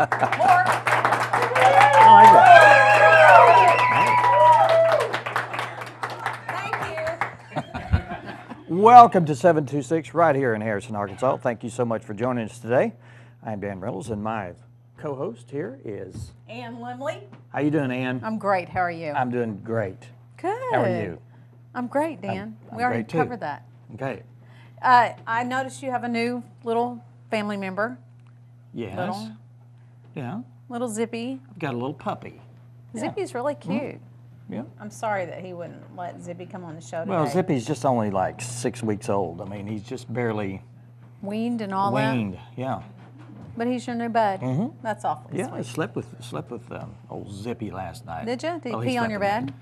More. I like that. Thank you. Welcome to 726 right here in Harrison, Arkansas. Thank you so much for joining us today. I'm Dan Reynolds, and my co-host here is. Ann Lemley. How you doing, Ann? I'm great. How are you? I'm doing great. good. How are you? I'm great, Dan. I'm we already great, too. covered that. Okay. Uh, I noticed you have a new little family member, Yes. Little. Yeah. little Zippy. I've got a little puppy. Zippy's really cute. Yeah. I'm sorry that he wouldn't let Zippy come on the show today. Well, Zippy's just only like six weeks old. I mean, he's just barely Weaned and all weaned. Yeah. But he's your new bud. Mm -hmm. That's awfully Yeah. I slept with slept with um, old Zippy last night. Did you? Did he Oh, pee on your bed?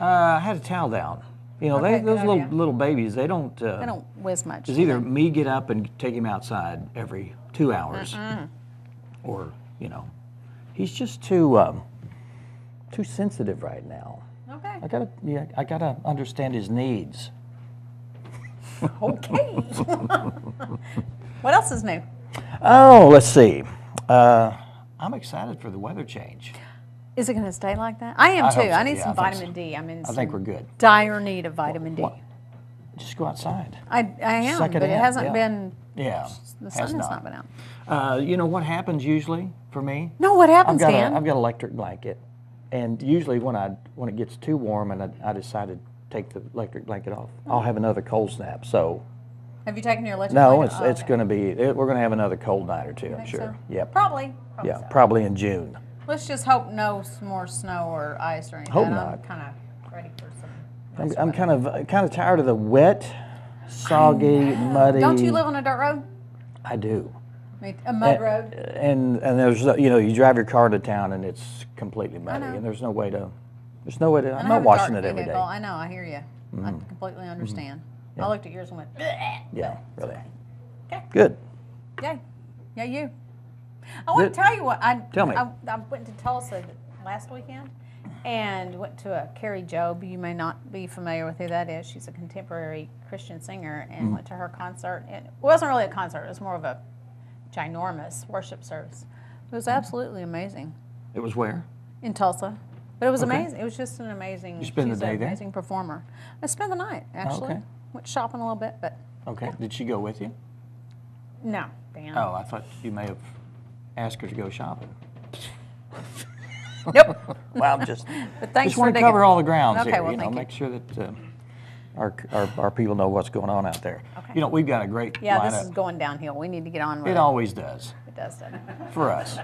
Uh, I had a towel down. You know, Okay, they, those little idea. little babies, they don't. Uh, They don't whiz much. It's either me get up and take him outside every two hours, or you know, he's just too um, too sensitive right now. Okay. I gotta yeah, I gotta understand his needs. Okay. what else is new? Oh, let's see. Uh, I'm excited for the weather change. Is it going to stay like that? I am I too. so. I need Yeah, some I vitamin D. I'm in I think we're good. dire need of vitamin D. What? Just go outside. I, I am, Suck it but it in, hasn't yeah. been, Yeah, the has sun has not. not been out. Uh, you know what happens usually for me? No, what I've happens, got Dan? a, I've got an electric blanket, and usually when I when it gets too warm and I, I decide to take the electric blanket off, I'll have another cold snap. So Have you taken your electric no, blanket it's off? it's going to be it, we're going to have another cold night or two. I'm sure. so? Yep. Probably. probably Yeah, so. probably in June. Let's just hope no more snow or ice or anything. Hope I'm not. kind of ready for some. I'm, I'm kind of kind of tired of the wet, soggy, muddy. Don't you live on a dirt road? I do. A mud and, road? And and there's you know you drive your car to town and it's completely muddy and there's no way to there's no way to. I'm not washing it every day. Mm-hmm. I know, I hear you. I completely understand. I looked at yours and went, "Bleh." Yeah, really. Okay. Good. Yay. Yeah, you. I want to tell you what. I, Tell me. I, I went to Tulsa last weekend and went to a Kari Jobe. You may not be familiar with who that is. She's a contemporary Christian singer and Mm. went to her concert. And it wasn't really a concert, it was more of a ginormous worship service. It was absolutely amazing It was where? in Tulsa. But it was Okay. amazing. It was just an amazing. You spend the day an there? amazing performer. I spent the night actually. okay. Went shopping a little bit, but Okay. Did she go with you? no, Dan. Oh, I thought you may have asked her to go shopping. Nope. Well, I'm just But thanks just for want to digging. cover all the grounds Okay, here. well, you know, thank you. make sure that uh, our, our our people know what's going on out there. Okay. You know, we've got a great Yeah, lineup. this is going downhill. We need to get on with it it. always does It does, doesn't it? for us.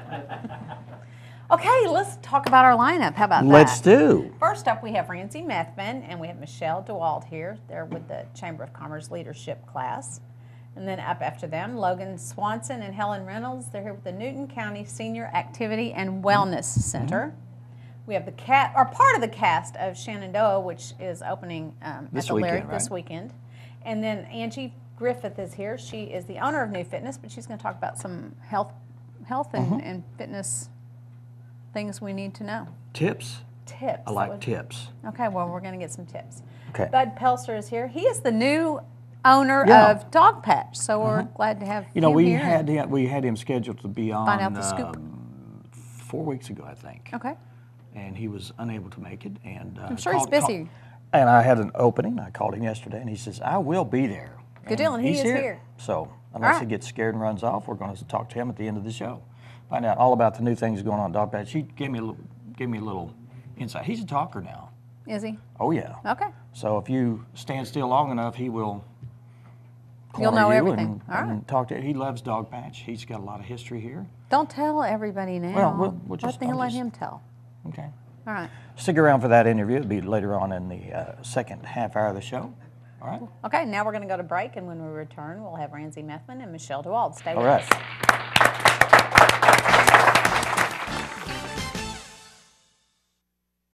Okay, let's talk about our lineup. How about that? Let's that? do. First up, we have Rancy Methvin and we have Michelle DeWald here. They're with the Chamber of Commerce leadership class. And then up after them, Logan Swanson and Helen Reynolds. They're here with the Newton County Senior Activity and Wellness Center. We have the cat, or part of the cast of Shenandoah, which is opening um, This at the weekend, Lyric this right? weekend. And then Angie Griffith is here. She is the owner of New Fitness, but she's going to talk about some health, health and, Mm-hmm. and fitness things we need to know. Tips. Tips. I like tips. Okay, well, we're going to get some tips. Okay. Bud Pelsor is here. He is the new owner Yeah. of Dogpatch, so we're glad to have You know, him we here. had him, we had him scheduled to be on Find out the scoop. um, four weeks ago, I think, Okay, and he was unable to make it. And uh, I'm sure he's called- called- busy. and I had an opening. I called him yesterday, and he says, "I will be there." Good deal, and he he's is here. So unless he gets scared and runs off, we're going to talk to him at the end of the show, find out all about the new things going on. at Dogpatch. He gave me a little, gave me a little insight. He's a talker now. is he? Oh yeah. Okay, So if you stand still long enough, he will. You'll know you everything. And, All and talk to. He loves Dogpatch. He's got a lot of history here. don't tell everybody now. Well, we'll- we'll just- let, I'll let him tell. Okay. All right. Stick around for that interview. It'll be later on in the uh, second half hour of the show. All right. Okay, now we're going to go to break, and when we return, we'll have Ramsey Methman and Michelle DeWald. Stay All with right. us.